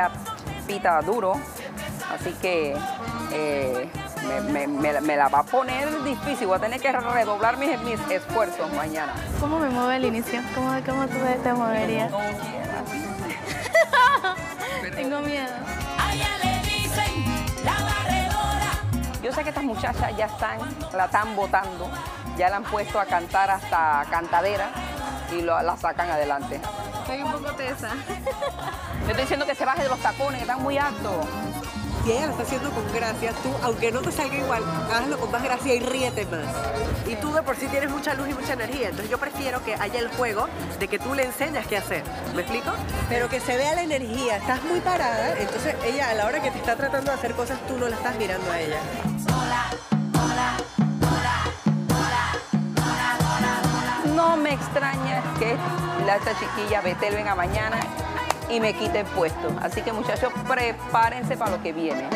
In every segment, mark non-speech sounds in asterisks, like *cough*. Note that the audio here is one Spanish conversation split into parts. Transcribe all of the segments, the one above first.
ella pita duro, así que eh, me, me- me la- va a poner difícil. Voy a tener que redoblar mis, mis esfuerzos mañana. ¿Cómo me mueve el inicio? ¿Cómo, cómo tú te moverías? Quieras. *laughs* Tengo miedo. Yo sé que estas muchachas ya están, la están votando, ya la han puesto a cantar hasta cantadera y lo- la sacan adelante. Estoy un poco tesa. Yo estoy diciendo que se baje de los tacones, que están muy altos. Si ella lo está haciendo con gracia, tú, aunque no te salga igual, hazlo con más gracia y ríete más. Y tú de por sí tienes mucha luz y mucha energía, entonces yo prefiero que haya el juego de que tú le enseñas qué hacer. ¿Me explico? Pero que se vea la energía, estás muy parada, entonces ella a la hora que te está tratando de hacer cosas, tú no la estás mirando a ella. No me extraña que la esta chiquilla Betel venga mañana y me quite el puesto. Así que muchachos, prepárense para lo que viene.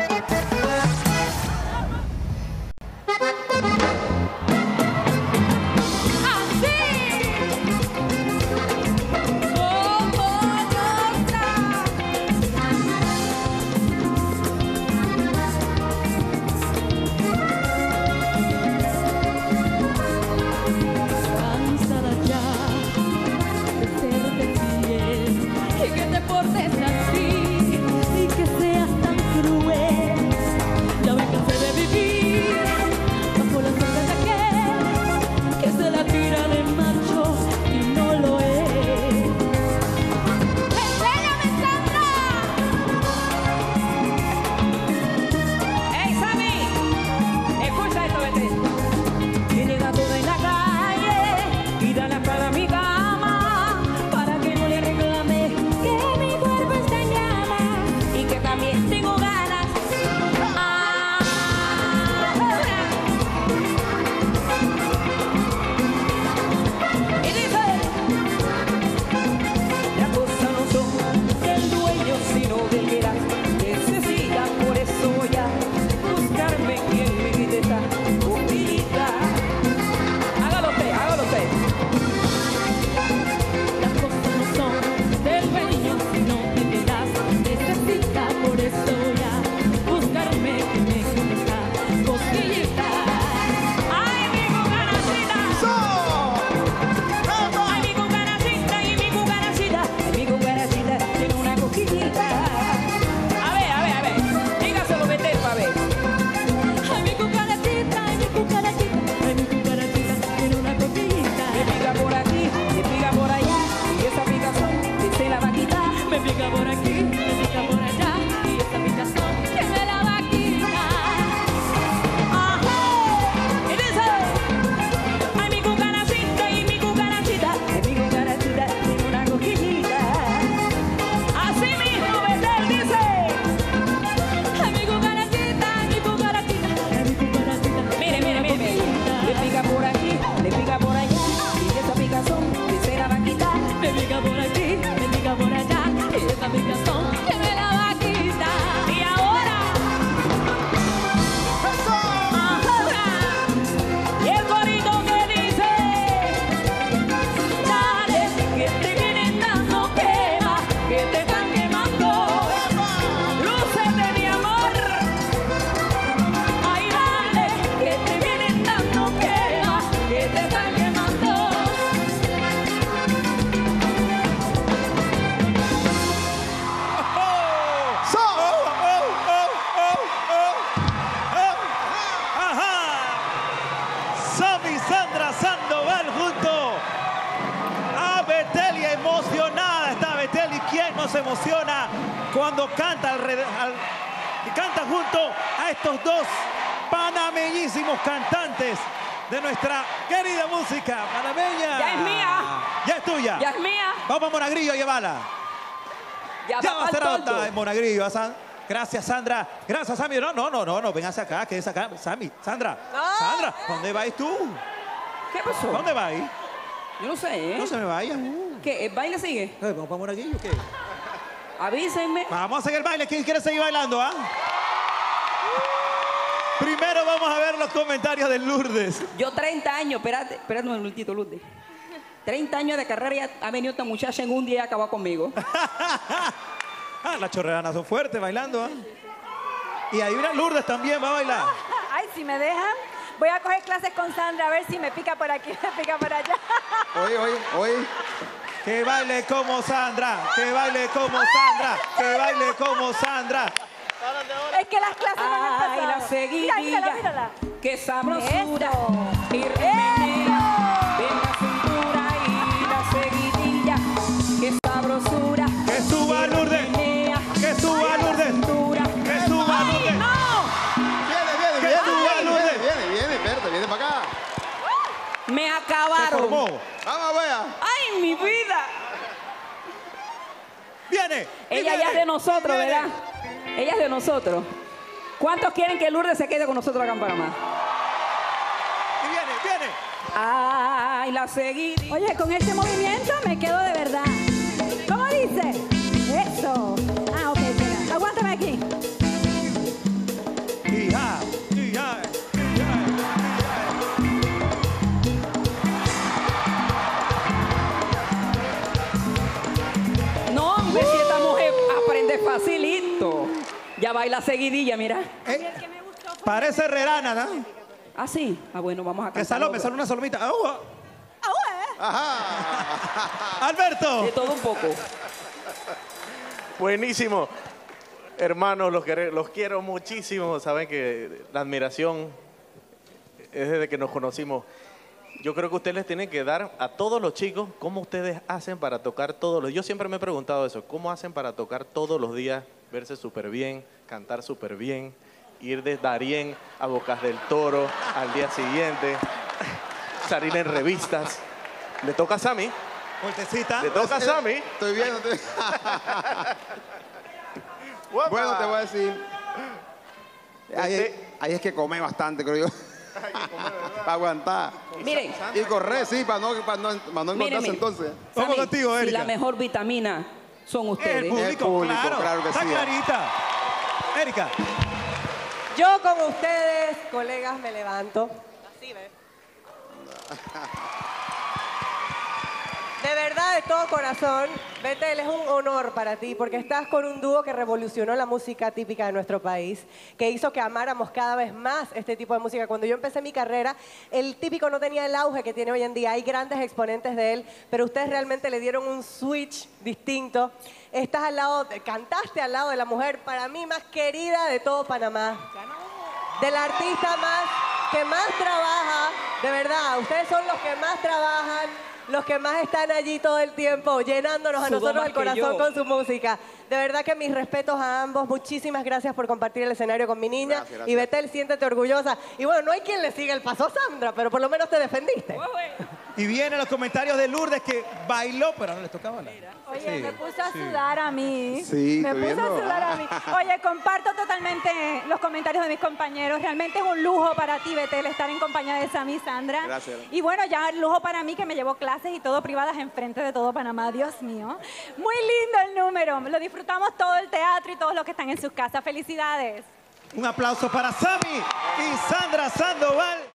Allá. Emociona cuando canta alrede- al- y canta junto a estos dos panameñísimos cantantes de nuestra querida música panameña? Ya es mía. Ya es tuya. Ya es mía. Vamos a Monagrillo a llevarla. Ya, Ya va a ser adoptada en Monagrillo. San- Gracias, Sandra. Gracias, Sammy. No, no, no, no, no. Véngase acá, quédese acá. Sammy, Sandra. Sandra, ¿dónde vais tú? ¿Qué pasó? ¿Dónde vais? Yo no sé, ¿eh? No se me vayas. Uh. ¿Qué? ¿El baile sigue? Eh, ¿Vamos para Monaguillo o qué? Avísenme. Vamos a seguir el baile. ¿Quién quiere seguir bailando, ah? Primero vamos a ver los comentarios de Lourdes. Yo 30 años, espérate, espérate un minutito, Lourdes. 30 años de carrera y ha- venido esta muchacha en un día y acabó conmigo. *laughs* Ah, las chorreranas son fuertes bailando, ¿ah? Y ahí mira, Lourdes también va a bailar. *laughs* Ay, si me dejan, voy a coger clases con Sandra a ver si me pica por aquí, *laughs* me pica por allá. Oye, oye, oye. Que baile como Sandra, que baile como Sandra, que baile como Sandra. Es que las clases no han Ay, la empezado. seguidilla. Mira, mírala, mírala. Qué sabrosura. Eso. Y Vea. ¡Ay, mi vida! Viene. Ella ya es de nosotros, viene. ¿verdad? Ella es de nosotros. ¿Cuántos quieren que Lourdes se quede con nosotros acá en Panamá? Y viene, viene. Ay, la seguidilla. Oye, con este movimiento me quedo facilito. Ya baila seguidilla, mira. Eh, Parece herrerana, ¿no? Ah, sí. Ah, bueno, vamos a Que cantar. salome, sale una salomita. Ah, uh, Ajá. Alberto. De todo un poco. Buenísimo. Hermanos, los, los quiero muchísimo. Saben que la admiración es desde que nos conocimos. Yo creo que ustedes les tienen que dar a todos los chicos cómo ustedes hacen para tocar todos los Yo siempre me he preguntado eso. ¿Cómo hacen para tocar todos los días, verse súper bien, cantar súper bien, ir de Darien a Bocas del Toro al día siguiente, *laughs* salir en revistas? Le toca a Sammy. Voltecita. Le toca a Sammy. Estoy viendo. estoy- *laughs* Bueno, te voy a decir. Ahí, Este- ahí es que come bastante, creo yo. Para aguantar. Miren, Y correr, sí, para no, para no, para no Miren, encontrarse miren. entonces. Vamos contigo, si Erika. la mejor vitamina son El ustedes. público, público, claro. claro que Está sí. clarita. Erika. Yo con ustedes, colegas, me levanto. Así, ¿ves? De verdad, de todo corazón, Betel, es un honor para ti porque estás con un dúo que revolucionó la música típica de nuestro país, que hizo que amáramos cada vez más este tipo de música. Cuando yo empecé mi carrera, el típico no tenía el auge que tiene hoy en día. Hay grandes exponentes de él, pero ustedes realmente le dieron un switch distinto. Estás al lado, cantaste al lado de la mujer para mí más querida de todo Panamá del artista más que más trabaja, de verdad, ustedes son los que más trabajan, los que más están allí todo el tiempo, llenándonos a nosotros el corazón con su música. De verdad que mis respetos a ambos, muchísimas gracias por compartir el escenario con mi niña. Gracias, gracias. Y Betel, siéntete orgullosa. Y bueno, no hay quien le siga el paso a Sandra, pero por lo menos te defendiste. Y vienen los comentarios de Lourdes que bailó, pero no les tocaba nada. Oye, Sí, me puso a sí. sudar a mí. Sí, me viendo. a sudar a mí. Oye, comparto totalmente los comentarios de mis compañeros. Realmente es un lujo para ti, Betel, estar en compañía de Sammy y Sandra. Gracias. Y bueno, ya el lujo para mí que me llevó clases y todo privadas enfrente de todo Panamá. Dios mío. Muy lindo el número. Lo disfrutamos todo el teatro y todos los que están en sus casas. Felicidades. Un aplauso para Sammy y Sandra Sandoval.